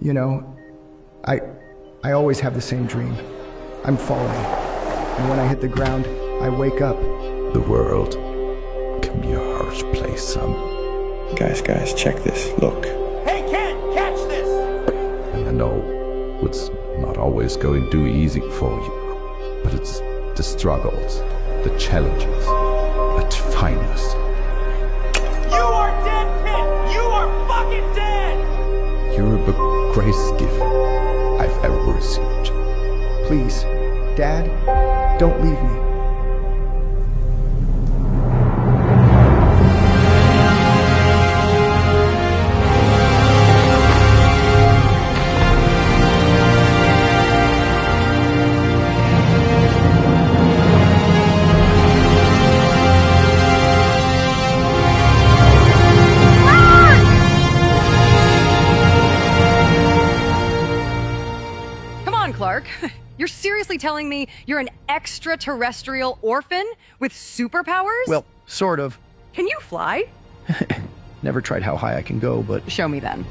You know, I I always have the same dream. I'm falling. And when I hit the ground, I wake up. The world can be a harsh place, son. Guys, guys, check this. Look. Hey, Ken, catch this! I know it's not always going too easy for you, but it's the struggles, the challenges that define us. You are dead, Ken! You are fucking dead! You're the greatest gift I've ever received. Please, Dad, don't leave me. On, Clark. You're seriously telling me you're an extraterrestrial orphan with superpowers? Well, sort of. can you fly? Never tried how high I can go, but Show me then.